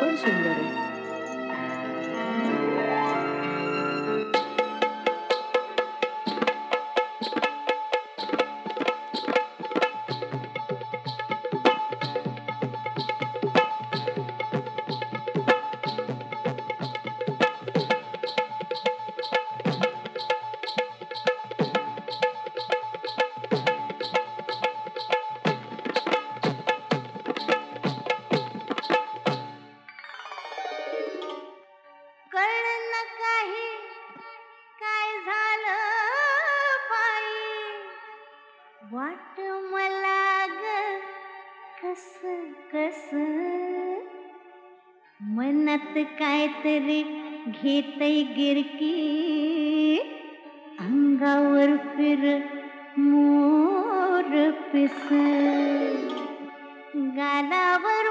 पण सुंदर आहे बाट मला कस कस। काय तरी गिरकी अंगावर फिर मोर पिस। गालावर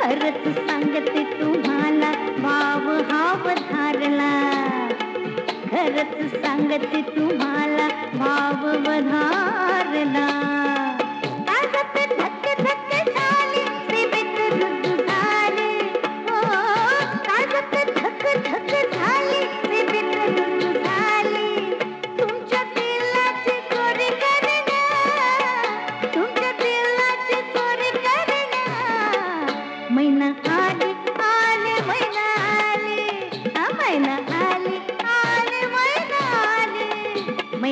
खरत संगत तुम्हाला भाव हाव धारला. खरत सांगत तुम्हाला भाव वधारला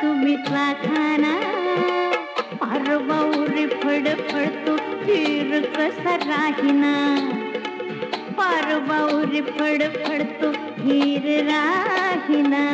तू मिठला खाना और बौरे फडफड तू तो फिर कसा राहिना पर बौरे फड़ तू तो फिर राहिना।